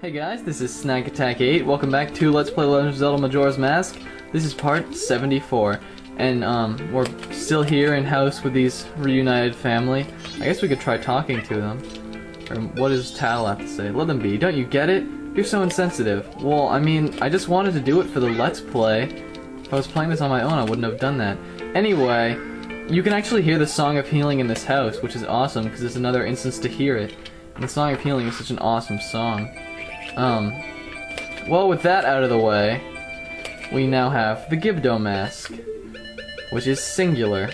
Hey guys, this is Snack Attack 8. Welcome back to Let's Play Legend of Zelda Majora's Mask. This is part 74. And, um, we're still here in house with these reunited family. I guess we could try talking to them. Or what does Tatl have to say? Let them be. Don't you get it? You're so insensitive. Well, I mean, I just wanted to do it for the Let's Play. If I was playing this on my own, I wouldn't have done that. Anyway, you can actually hear the Song of Healing in this house, which is awesome, because it's another instance to hear it. And the Song of Healing is such an awesome song. Um, well, with that out of the way, we now have the Gibdo mask, which is singular.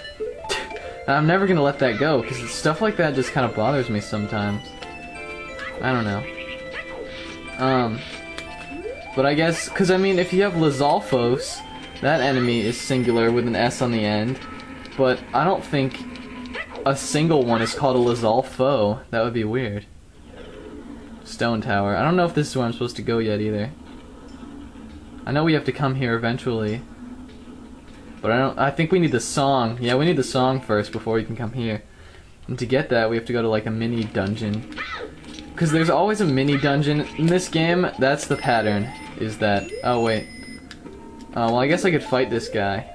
and I'm never gonna let that go, because stuff like that just kind of bothers me sometimes. I don't know. Um, but I guess, because I mean, if you have Lizalfos, that enemy is singular with an S on the end, but I don't think a single one is called a Lizalfo. That would be weird. Stone Tower. I don't know if this is where I'm supposed to go yet either. I know we have to come here eventually. But I don't I think we need the song. Yeah, we need the song first before we can come here. And to get that, we have to go to like a mini dungeon. Cuz there's always a mini dungeon in this game. That's the pattern. Is that Oh, wait. Oh, well, I guess I could fight this guy.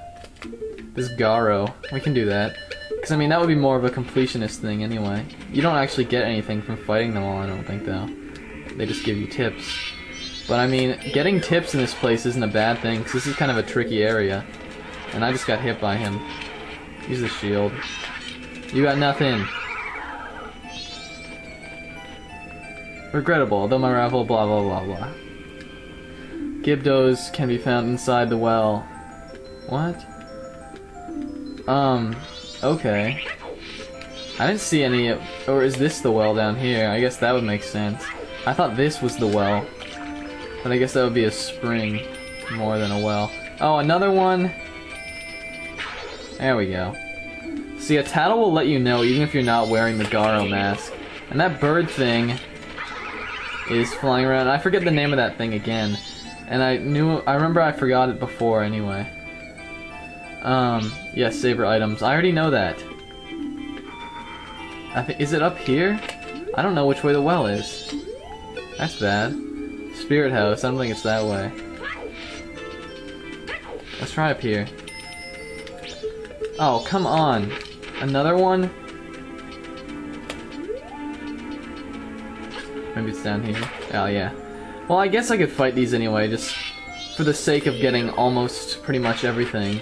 This Garo. We can do that. Because, I mean, that would be more of a completionist thing anyway. You don't actually get anything from fighting them all, I don't think, though. They just give you tips. But, I mean, getting tips in this place isn't a bad thing, because this is kind of a tricky area. And I just got hit by him. Use the shield. You got nothing. Regrettable, though my rival blah blah blah blah. Gibdos can be found inside the well. What? Um, okay. I didn't see any, or is this the well down here? I guess that would make sense. I thought this was the well. But I guess that would be a spring more than a well. Oh, another one. There we go. See, a tattle will let you know even if you're not wearing the Garo mask. And that bird thing is flying around. I forget the name of that thing again. And I knew, I remember I forgot it before anyway. Um, yes, yeah, saber items. I already know that. I think, is it up here? I don't know which way the well is. That's bad. Spirit house, I don't think it's that way. Let's try up here. Oh, come on. Another one? Maybe it's down here. Oh, yeah. Well, I guess I could fight these anyway, just for the sake of getting almost pretty much everything.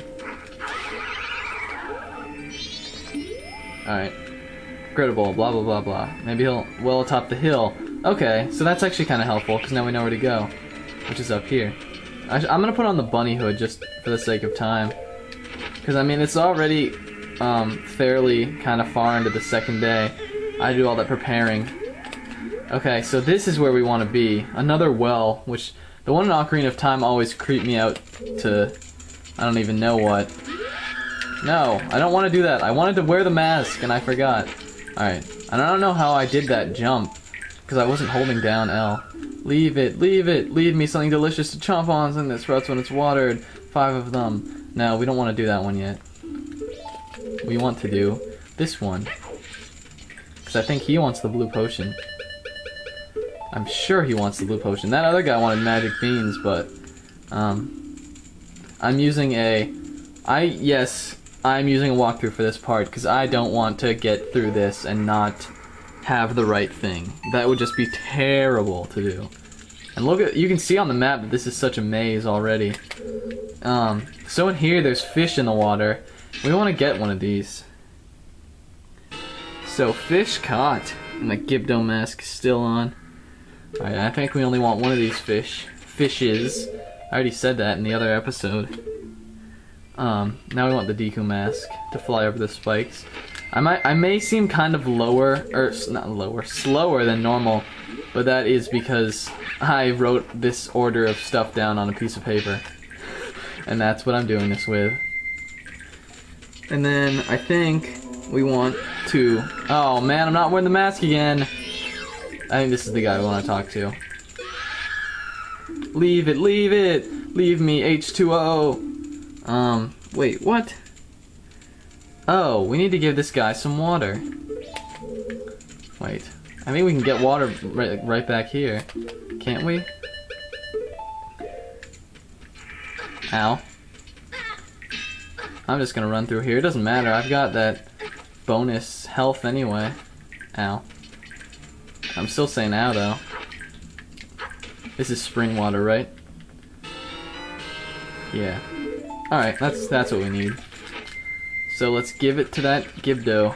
Alright. Credible, blah blah blah blah. Maybe he'll well atop the hill. Okay, so that's actually kind of helpful, because now we know where to go. Which is up here. I am gonna put on the bunny hood just for the sake of time. Because, I mean, it's already um, fairly kind of far into the second day. I do all that preparing. Okay, so this is where we want to be. Another well, which the one in Ocarina of Time always creeped me out to I don't even know what. No, I don't want to do that. I wanted to wear the mask and I forgot. Alright, I don't know how I did that jump because I wasn't holding down L. Leave it, leave it, leave me something delicious to chomp on, something that sprouts when it's watered. Five of them. No, we don't want to do that one yet. We want to do this one. Because I think he wants the blue potion. I'm sure he wants the blue potion. That other guy wanted magic beans, but um, I'm using a. I yes, I'm using a walkthrough for this part because I don't want to get through this and not have the right thing. That would just be terrible to do. And look at you can see on the map that this is such a maze already. Um, so in here there's fish in the water. We want to get one of these. So fish caught, and the Gibdo mask still on. Alright, I think we only want one of these fish. Fishes. I already said that in the other episode. Um, now we want the Deku mask to fly over the spikes. I might, I may seem kind of lower, or not lower, slower than normal, but that is because I wrote this order of stuff down on a piece of paper. And that's what I'm doing this with. And then I think we want to, oh man, I'm not wearing the mask again. I think this is the guy we want to talk to. Leave it, leave it! Leave me, H2O! Um, wait, what? Oh, we need to give this guy some water. Wait. I mean, we can get water right, right back here. Can't we? Ow. I'm just gonna run through here. It doesn't matter. I've got that bonus health anyway. Ow. I'm still saying ow though. This is spring water, right? Yeah. Alright, that's that's what we need. So let's give it to that Gibdo.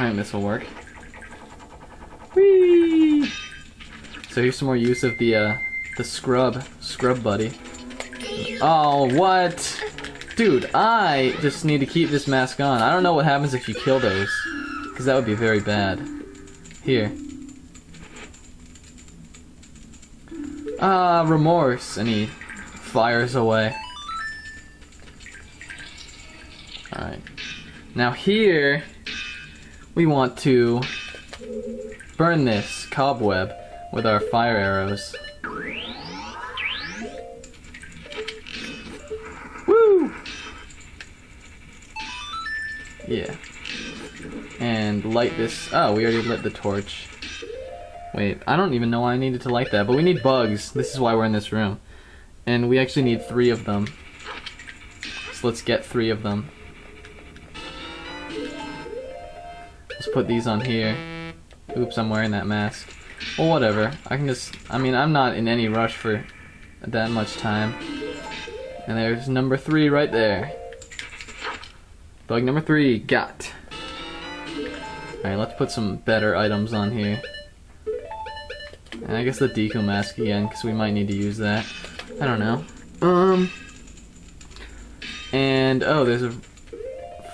I think this will work. Whee! So here's some more use of the uh, the scrub, scrub buddy. Oh, what? Dude, I just need to keep this mask on. I don't know what happens if you kill those. Because that would be very bad. Here. Ah, remorse. And he fires away. Alright. Now here, we want to burn this cobweb with our fire arrows. Woo! Yeah. And light this. Oh, we already lit the torch. Wait, I don't even know why I needed to light that, but we need bugs. This is why we're in this room. And we actually need three of them. So let's get three of them. Let's put these on here. Oops, I'm wearing that mask. Well, whatever. I can just... I mean, I'm not in any rush for that much time. And there's number three right there. Bug number three, got. Alright, let's put some better items on here. And I guess the Deku mask again, because we might need to use that. I don't know. Um... And, oh, there's a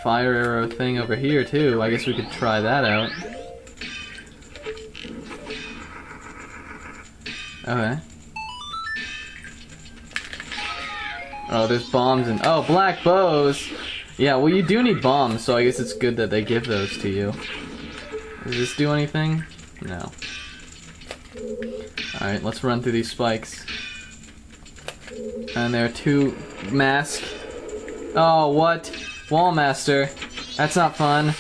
fire arrow thing over here, too. I guess we could try that out. Okay. Oh, there's bombs and oh, black bows. Yeah, well, you do need bombs, so I guess it's good that they give those to you. Does this do anything? No. Alright, let's run through these spikes. And there are two masks. Oh, what? Wallmaster. That's not fun.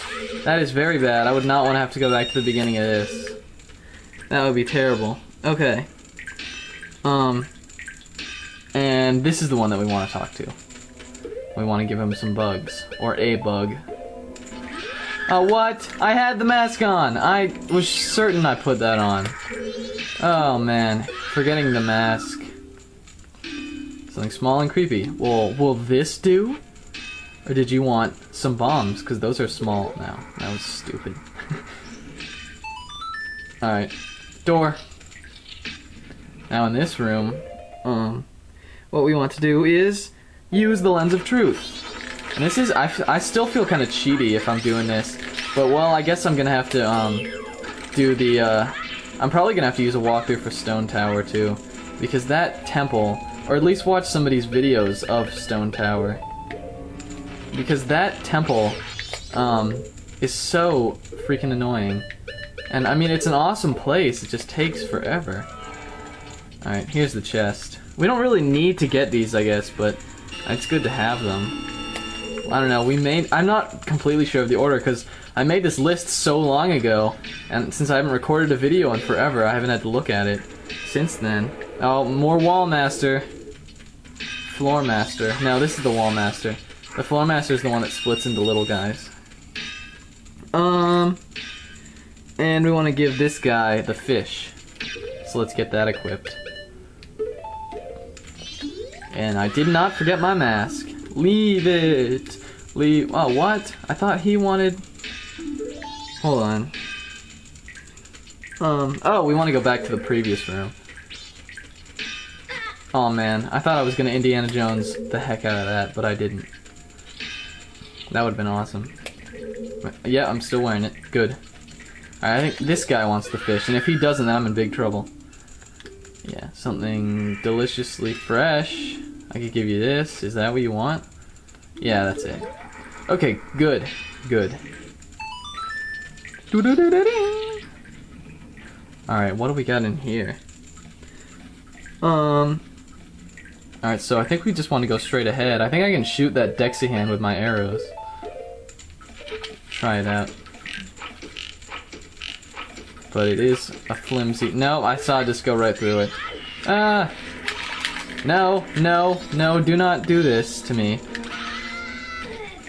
That is very bad. I would not want to have to go back to the beginning of this. That would be terrible. Okay. Um, and this is the one that we want to talk to. We want to give him some bugs. Or a bug. Oh, what? I had the mask on! I was certain I put that on. Oh, man. Forgetting the mask. Something small and creepy. Well, will this do? Or did you want some bombs? Because those are small now. That was stupid. Alright. Door. Now in this room, um, what we want to do is use the lens of truth. And this is, I, I still feel kind of cheaty if I'm doing this. But well, I guess I'm gonna have to, um, do the, uh, I'm probably gonna have to use a walkthrough for Stone Tower too. Because that temple, or at least watch somebody's videos of Stone Tower. Because that temple, um, is so freaking annoying. And I mean, it's an awesome place, it just takes forever. Alright, here's the chest. We don't really need to get these, I guess, but it's good to have them. I don't know, we made- I'm not completely sure of the order, because I made this list so long ago, and since I haven't recorded a video in forever, I haven't had to look at it since then. Oh, more Wall Master. Floor Master. No, this is the Wall Master. The Floor Master is the one that splits into little guys. Um, and we want to give this guy the fish. So let's get that equipped. And I did not forget my mask. Leave it. Leave. Oh, what? I thought he wanted. Hold on. Um. Oh, we want to go back to the previous room. Oh man, I thought I was gonna Indiana Jones the heck out of that, but I didn't. That would have been awesome. Yeah, I'm still wearing it. Good. I think this guy wants the fish, and if he doesn't, I'm in big trouble. Yeah, something deliciously fresh. I could give you this. Is that what you want? Yeah, that's it. Okay, good. Good. Alright, what do we got in here? Um... Alright, so I think we just want to go straight ahead. I think I can shoot that Dexihand with my arrows. Try it out. but it is a flimsy. No, I saw it just go right through it. Ah! No, no, no, do not do this to me.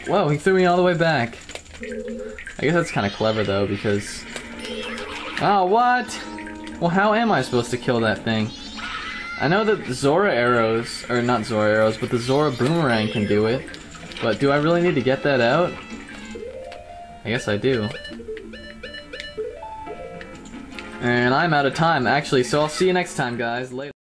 Whoa, he threw me all the way back. I guess that's kind of clever though, because... Oh, what? Well, how am I supposed to kill that thing? I know that Zora arrows, or not Zora arrows, but the Zora boomerang can do it. But do I really need to get that out? I guess I do. And I'm out of time, actually, so I'll see you next time, guys. Later.